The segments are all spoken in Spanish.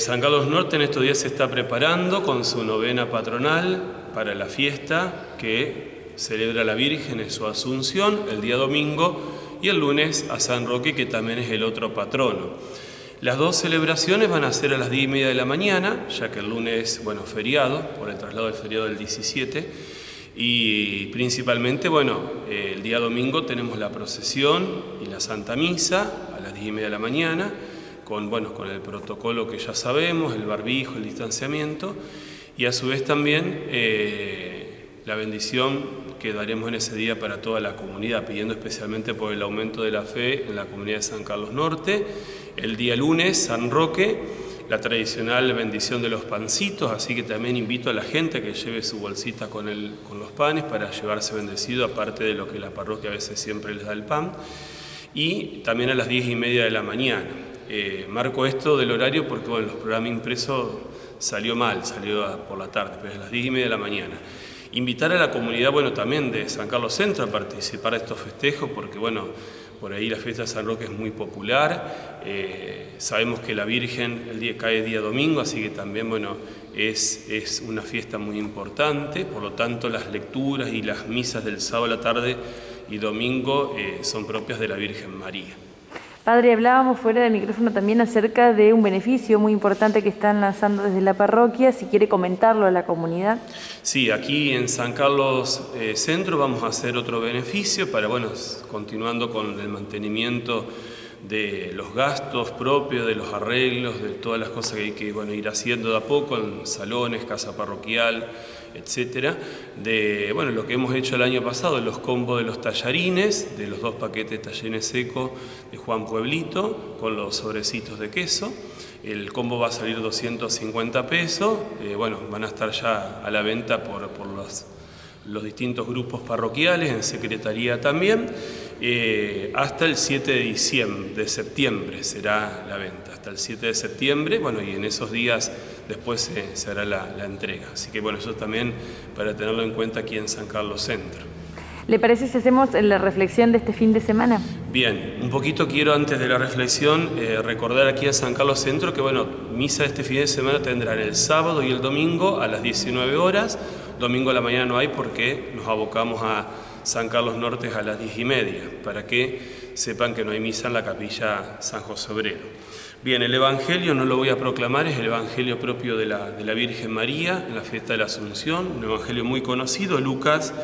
San Carlos Norte en estos días se está preparando con su novena patronal para la fiesta que celebra la Virgen en su Asunción el día domingo y el lunes a San Roque que también es el otro patrono. Las dos celebraciones van a ser a las 10 y media de la mañana, ya que el lunes, bueno, feriado, por el traslado del feriado del 17, y principalmente, bueno, el día domingo tenemos la procesión y la Santa Misa a las 10 y media de la mañana, con, con el protocolo que ya sabemos, el barbijo, el distanciamiento, y a su vez también eh, la bendición que daremos en ese día para toda la comunidad, pidiendo especialmente por el aumento de la fe en la comunidad de San Carlos Norte. El día lunes, San Roque, la tradicional bendición de los pancitos, así que también invito a la gente que lleve su bolsita con, el, con los panes para llevarse bendecido, aparte de lo que la parroquia a veces siempre les da el pan. Y también a las diez y media de la mañana. Eh, marco esto del horario porque bueno, los programas impresos salió mal, salió por la tarde, pero a las 10 y media de la mañana. Invitar a la comunidad, bueno, también de San Carlos Centro a participar de estos festejos, porque bueno, por ahí la fiesta de San Roque es muy popular. Eh, sabemos que la Virgen el día, cae día domingo, así que también, bueno, es, es una fiesta muy importante. Por lo tanto, las lecturas y las misas del sábado a la tarde y domingo eh, son propias de la Virgen María. Padre, hablábamos fuera del micrófono también acerca de un beneficio muy importante que están lanzando desde la parroquia, si quiere comentarlo a la comunidad. Sí, aquí en San Carlos eh, Centro vamos a hacer otro beneficio para, bueno, continuando con el mantenimiento de los gastos propios, de los arreglos, de todas las cosas que hay que bueno, ir haciendo de a poco en salones, casa parroquial, etcétera, de bueno, lo que hemos hecho el año pasado, los combos de los tallarines, de los dos paquetes de tallarines secos de Juan Pueblito, con los sobrecitos de queso. El combo va a salir 250 pesos, eh, bueno, van a estar ya a la venta por, por los, los distintos grupos parroquiales, en secretaría también. Eh, hasta el 7 de diciembre, de septiembre será la venta, hasta el 7 de septiembre, bueno, y en esos días después se, hará la, la, entrega. Así que bueno, eso también para tenerlo en cuenta aquí en San Carlos Centro. ¿Le parece si hacemos la reflexión de este fin de semana? Bien, un poquito quiero antes de la reflexión eh, recordar aquí a San Carlos Centro que bueno, misa este fin de semana tendrán el sábado y el domingo a las 19 horas, domingo a la mañana no hay porque nos abocamos a San Carlos Norte a las diez y media, para que sepan que no hay misa en la capilla San José Obrero. Bien, el Evangelio no lo voy a proclamar, es el Evangelio propio de la, de la Virgen María en la fiesta de la Asunción, un Evangelio muy conocido, Lucas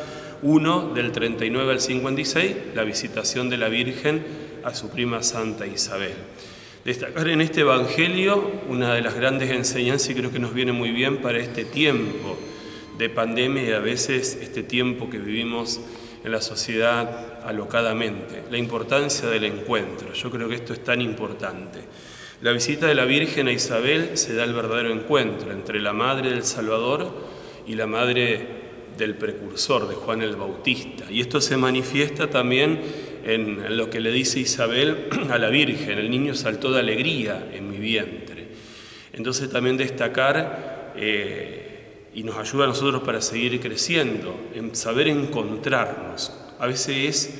1 del 39 al 56, la visitación de la Virgen a su prima Santa Isabel. Destacar en este Evangelio una de las grandes enseñanzas y creo que nos viene muy bien para este tiempo de pandemia y a veces este tiempo que vivimos en la sociedad alocadamente, la importancia del encuentro. Yo creo que esto es tan importante. La visita de la Virgen a Isabel se da el verdadero encuentro entre la madre del Salvador y la madre del precursor, de Juan el Bautista. Y esto se manifiesta también en lo que le dice Isabel a la Virgen, el niño saltó de alegría en mi vientre. Entonces también destacar eh, y nos ayuda a nosotros para seguir creciendo, en saber encontrarnos. A veces es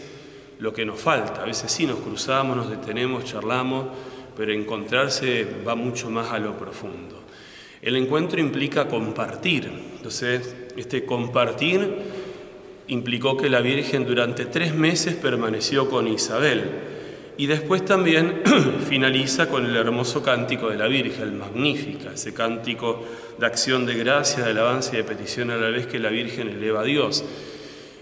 lo que nos falta, a veces sí nos cruzamos, nos detenemos, charlamos, pero encontrarse va mucho más a lo profundo. El encuentro implica compartir, entonces este compartir implicó que la Virgen durante tres meses permaneció con Isabel y después también finaliza con el hermoso cántico de la Virgen, magnífica, ese cántico de acción de gracia, de alabanza y de petición a la vez que la Virgen eleva a Dios.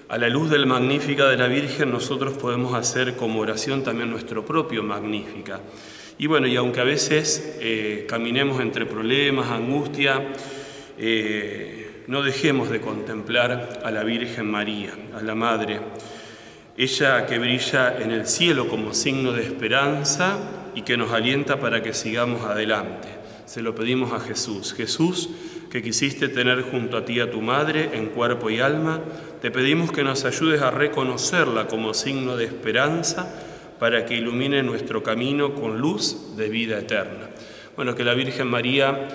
A la luz del magnífica de la Virgen nosotros podemos hacer como oración también nuestro propio magnífica. Y bueno, y aunque a veces eh, caminemos entre problemas, angustia, eh, no dejemos de contemplar a la Virgen María, a la Madre, ella que brilla en el cielo como signo de esperanza y que nos alienta para que sigamos adelante. Se lo pedimos a Jesús. Jesús, que quisiste tener junto a ti a tu madre en cuerpo y alma, te pedimos que nos ayudes a reconocerla como signo de esperanza para que ilumine nuestro camino con luz de vida eterna. Bueno, que la Virgen María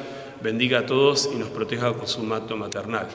bendiga a todos y nos proteja con su manto maternal.